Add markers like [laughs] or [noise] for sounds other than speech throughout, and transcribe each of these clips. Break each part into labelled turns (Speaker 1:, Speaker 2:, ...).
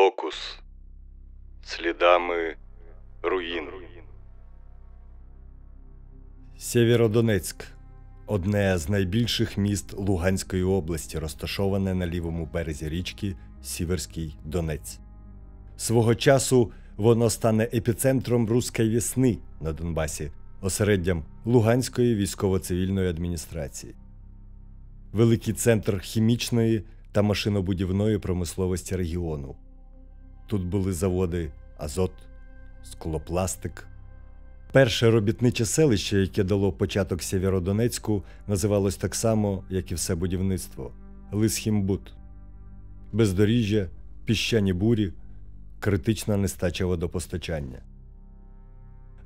Speaker 1: Локус слідами руїн.
Speaker 2: Сєвєродонецьк одне з найбільших міст Луганської області, розташоване на лівому березі річки Сіверський Донець. Свого часу воно стане епіцентром Руської весни на Донбасі, осереддям Луганської військово-цивільної адміністрації. Великий центр хімічної та машинобудівної промисловості регіону. Тут були заводи Азот, Склопластик. Перше робітниче селище, яке дало початок Сєвєродонецьку, називалось так само, як і все будівництво Лисхімбут. Бездоріжжя, піщані бурі, критична нестача водопостачання.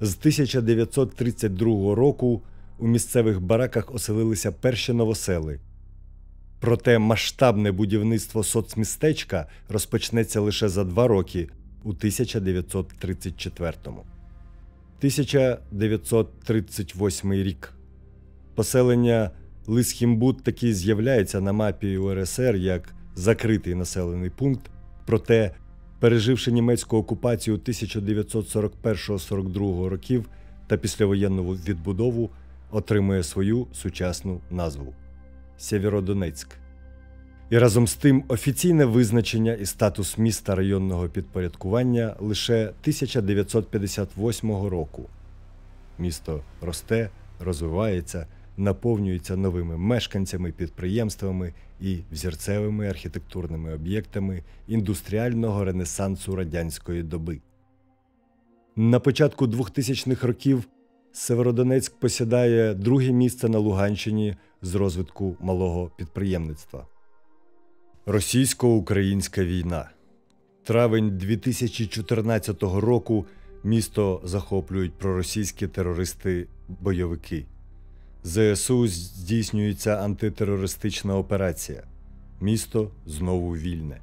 Speaker 2: З 1932 року у місцевих бараках оселилися перші новосели. Проте масштабне будівництво соцмістечка розпочнеться лише за два роки у 1934-му. 1938 рік. Поселення Лисхімбут таки з'являється на мапі УРСР як закритий населений пункт, проте, переживши німецьку окупацію 1941-42 років та післявоєнну відбудову, отримує свою сучасну назву Сєвєродонецьк. І разом з тим офіційне визначення і статус міста районного підпорядкування лише 1958 року. Місто росте, розвивається, наповнюється новими мешканцями, підприємствами і взірцевими архітектурними об'єктами індустріального ренесансу радянської доби. На початку 2000-х років Северодонецьк посідає друге місце на Луганщині з розвитку малого підприємництва. Російсько-українська війна. Травень 2014 року місто захоплюють проросійські терористи-бойовики. ЗСУ здійснюється антитерористична операція. Місто знову вільне.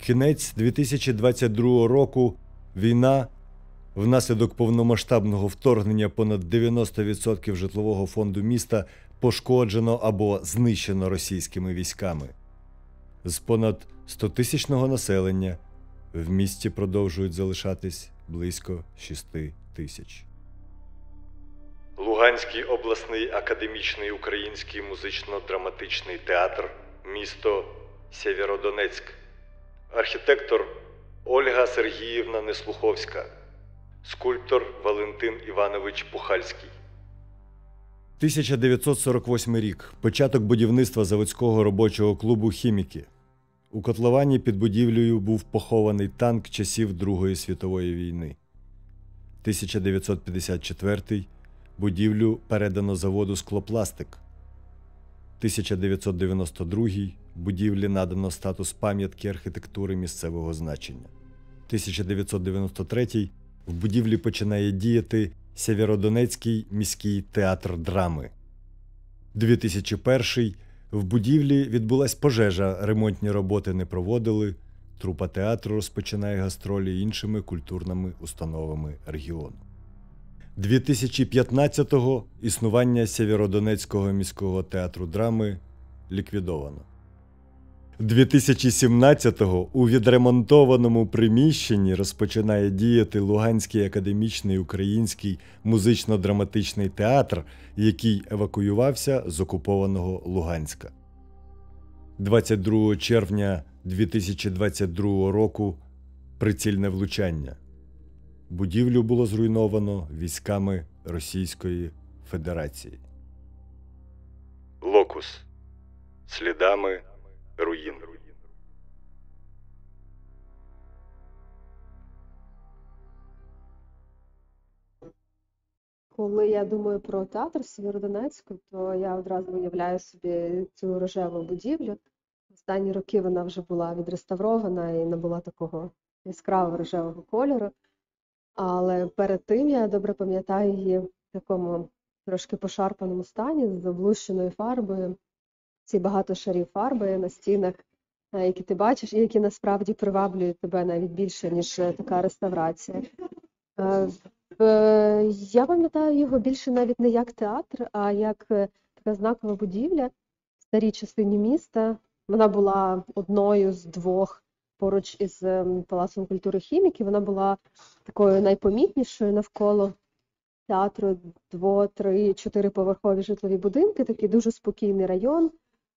Speaker 2: Кінець 2022 року війна. Внаслідок повномасштабного вторгнення понад 90% житлового фонду міста пошкоджено або знищено російськими військами. З понад 100-тисячного населення в місті продовжують залишатись близько 6 тисяч.
Speaker 1: Луганський обласний академічний український музично-драматичний театр, місто Сєвєродонецьк. Архітектор Ольга Сергіївна Неслуховська, скульптор Валентин Іванович Пухальський.
Speaker 2: 1948 рік. Початок будівництва заводського робочого клубу Хіміки. У котловані під будівлею був похований танк часів Другої світової війни. 1954 будівлю передано заводу Склопластик. 1992 будівлі надано статус пам'ятки архітектури місцевого значення. 1993 в будівлі починає діяти Сєвєродонецький міський театр драми. 2001 в будівлі відбулась пожежа, ремонтні роботи не проводили. Трупа театру розпочинає гастролі іншими культурними установами регіону. 2015-го існування Сєвєродонецького міського театру драми ліквідовано. 2017-го у відремонтованому приміщенні розпочинає діяти Луганський академічний український музично-драматичний театр, який евакуювався з окупованого Луганська. 22 червня 2022 року прицільне влучання. Будівлю було зруйновано військами Російської Федерації.
Speaker 1: Локус слідами руїн.
Speaker 3: Коли я думаю про театр Сєвєродонецьку, то я одразу уявляю собі цю рожеву будівлю. Останні роки вона вже була відреставрована і набула такого яскравого рожевого кольору. Але перед тим я добре пам'ятаю її в такому трошки пошарпаному стані з облущеною фарбою. Ці багато шарів фарби на стінах, е, які ти бачиш, і які насправді приваблюють тебе навіть більше, ніж е, така реставрація. Е, я пам'ятаю його більше навіть не як театр, а як така знакова будівля в старій частині міста. Вона була одною з двох поруч із ем, Палацом культури хіміки. Вона була такою найпомітнішою навколо театру дво, три, чотириповерхові житлові будинки, такий дуже спокійний район,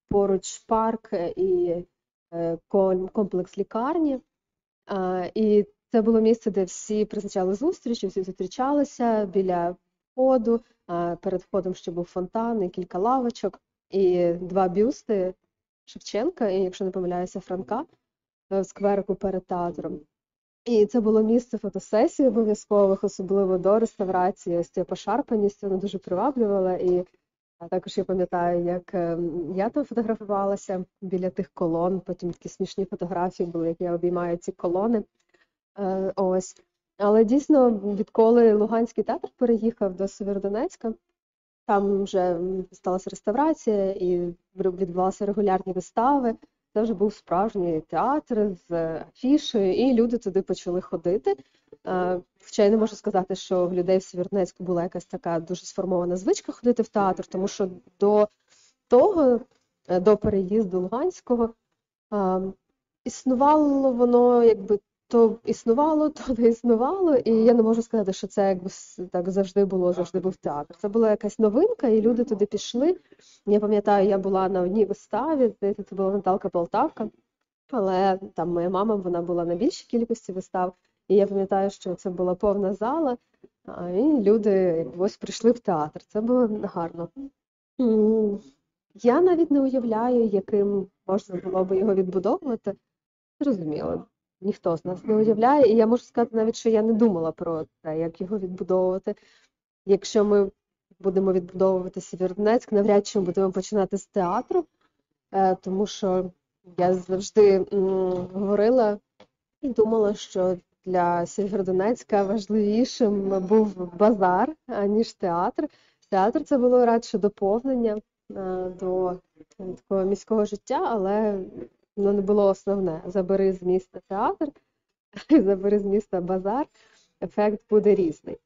Speaker 3: поруч парк е, і е, комплекс лікарні. І це було місце, де всі призначали зустрічі, всі зустрічалися біля входу. Перед входом ще був фонтан і кілька лавочок, і два бюсти Шевченка, і, якщо не помиляюся, Франка е, в скверику перед театром. І це було місце фотосесій обов'язкових, особливо до реставрації. Ось ця пошарпаність вона дуже приваблювала. І також я пам'ятаю, як ем, я там фотографувалася біля тих колон. Потім такі смішні фотографії були, як я обіймаю ці колони. Е, Ось. Але дійсно, відколи Луганський театр переїхав до Северодонецька, там вже сталася реставрація і відбувалися регулярні вистави. Це вже був справжній театр з афішею, і люди туди почали ходити. Хоча я не можу сказати, що в людей в Сєвєродонецьку була якась така дуже сформована звичка ходити в театр, тому що до того, е, до переїзду Луганського, існувало воно якби то існувало, [laughs] то не існувало, і я не можу сказати, що це якби так завжди було, завжди був театр. Це була якась новинка, і люди туди пішли. Я пам'ятаю, я була на одній виставі, здається, це була Наталка Полтавка, але там моя мама вона була на більшій кількості вистав, і я пам'ятаю, що це була повна зала, і люди ось прийшли в театр. Це було гарно. Я навіть не уявляю, яким можна було би його відбудовувати. Зрозуміло, ніхто з нас не уявляє, і я можу сказати навіть, що я не думала про те, як його відбудовувати. Якщо ми будемо відбудовувати Сєвєродонецьк, навряд чи ми будемо починати з театру, е, тому що я завжди говорила і думала, що для Сєвєродонецька важливішим був базар, аніж театр. Театр це було радше доповнення е, до такого міського життя, але воно не було основне. Забери з міста театр, [laughs] забери з міста базар, ефект буде різний.